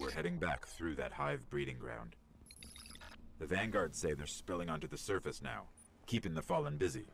We're heading back through that hive breeding ground. The vanguards say they're spilling onto the surface now, keeping the Fallen busy.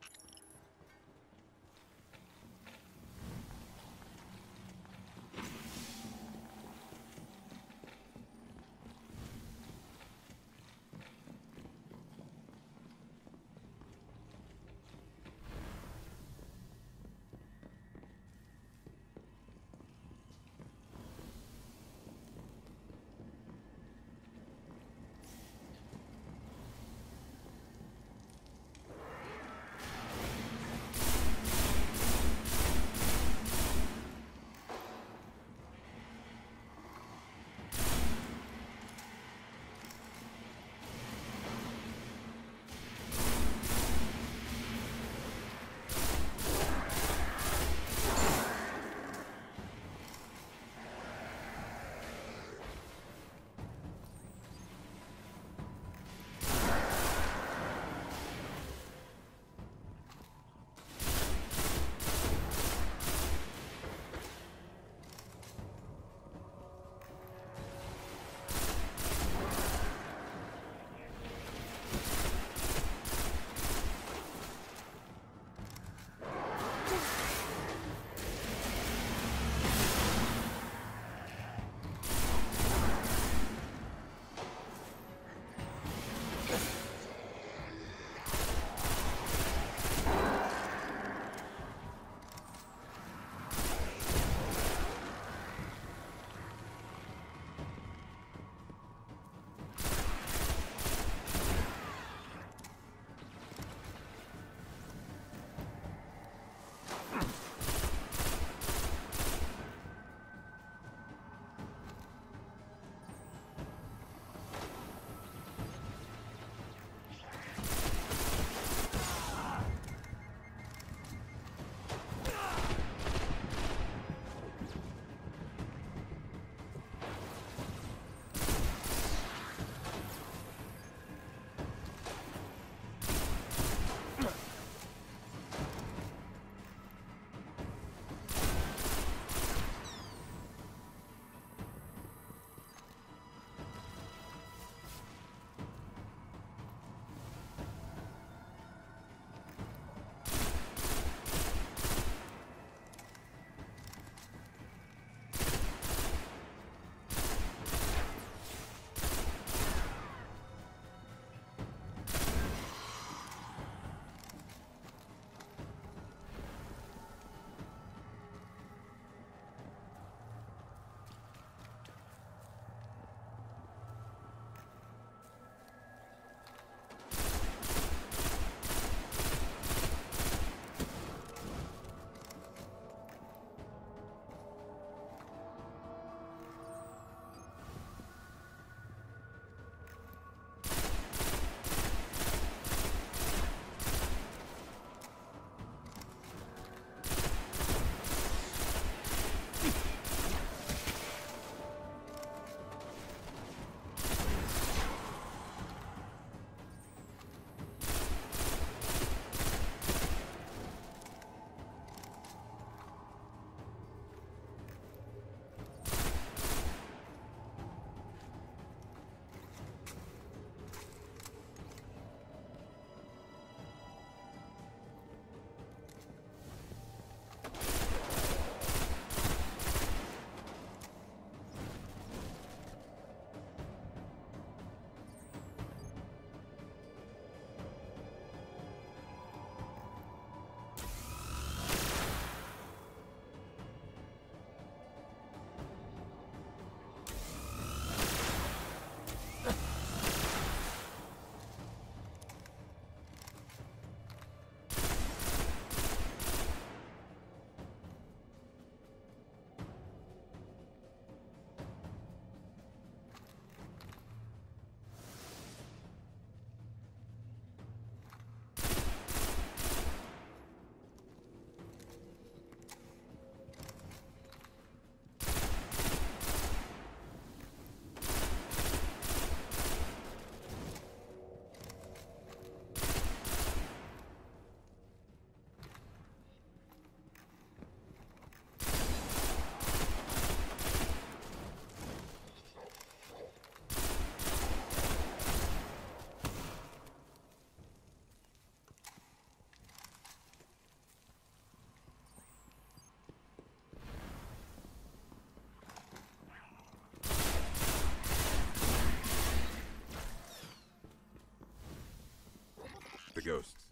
Ghosts.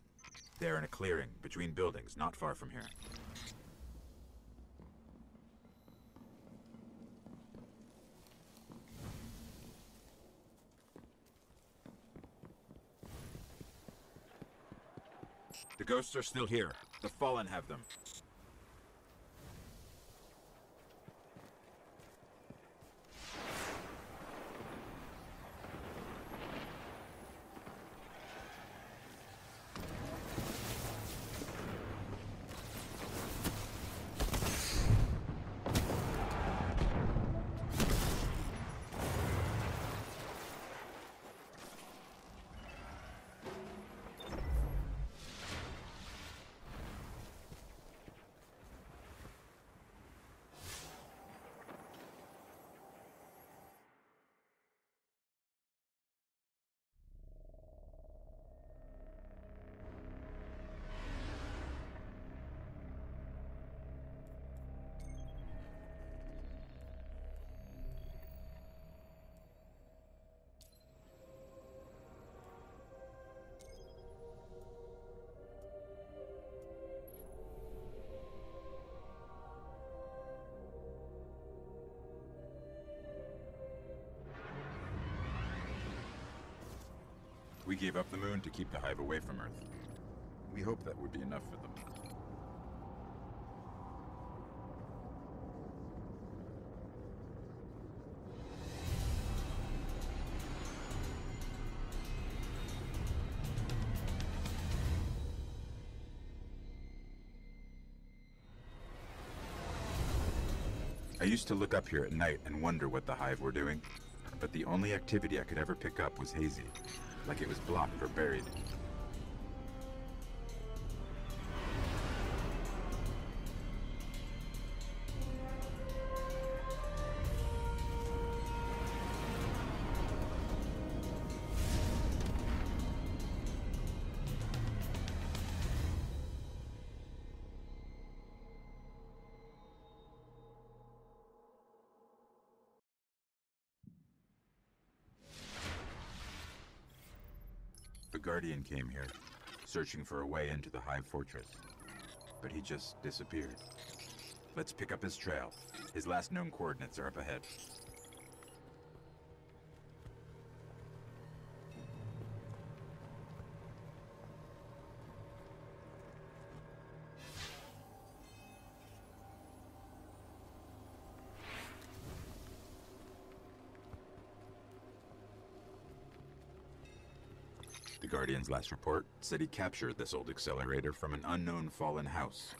They're in a clearing between buildings not far from here. The ghosts are still here. The Fallen have them. We gave up the moon to keep the Hive away from Earth. We hope that would be enough for them. I used to look up here at night and wonder what the Hive were doing, but the only activity I could ever pick up was hazy like it was blocked or buried. Guardian came here, searching for a way into the Hive Fortress. But he just disappeared. Let's pick up his trail. His last known coordinates are up ahead. The Guardian's last report said he captured this old accelerator from an unknown fallen house.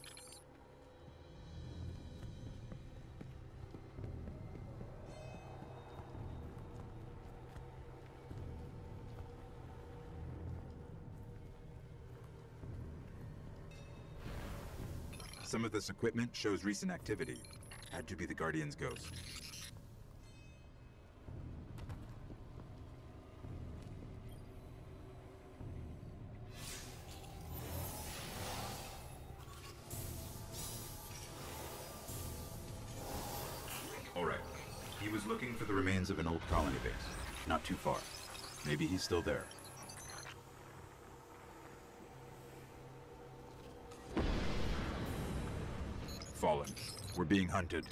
Some of this equipment shows recent activity. Had to be the Guardian's ghost. Looking for the remains of an old colony base. Not too far. Maybe he's still there. Fallen. We're being hunted.